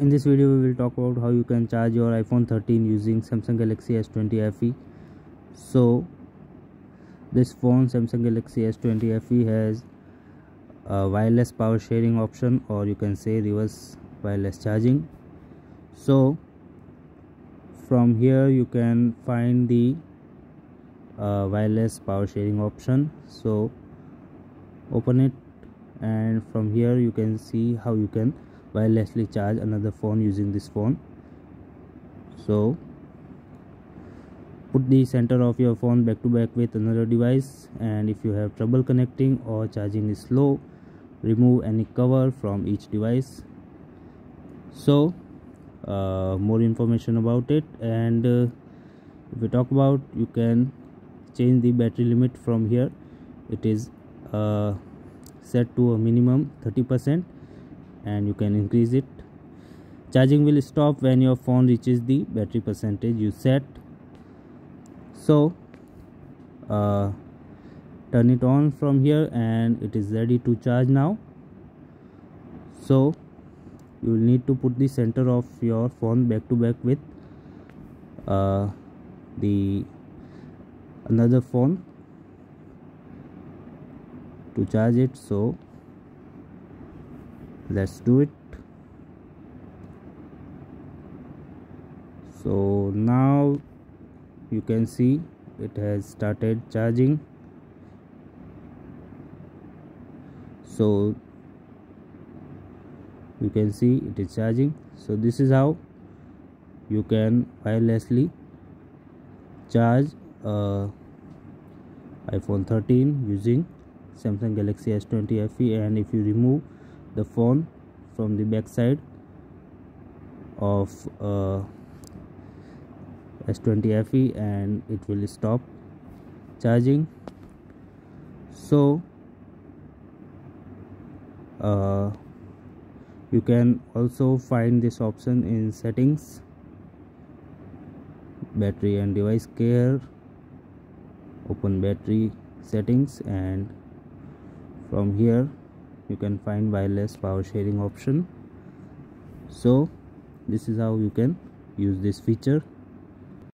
in this video we will talk about how you can charge your iphone 13 using samsung galaxy s20 fe so this phone samsung galaxy s20 fe has a wireless power sharing option or you can say reverse wireless charging. So from here you can find the uh, wireless power sharing option. So open it and from here you can see how you can wirelessly charge another phone using this phone. So put the center of your phone back to back with another device and if you have trouble connecting or charging is slow remove any cover from each device. So uh, more information about it and uh, if we talk about you can change the battery limit from here. It is uh, set to a minimum 30 percent and you can increase it. Charging will stop when your phone reaches the battery percentage you set. So uh, turn it on from here and it is ready to charge now. So you will need to put the center of your phone back to back with uh, the another phone to charge it. So let's do it. So now you can see it has started charging. So you can see it is charging. So this is how you can wirelessly charge uh, iphone 13 using samsung galaxy s20 fe and if you remove the phone from the back side of uh, S20 FE and it will stop charging. So uh, you can also find this option in settings battery and device care open battery settings and from here you can find wireless power sharing option. So this is how you can use this feature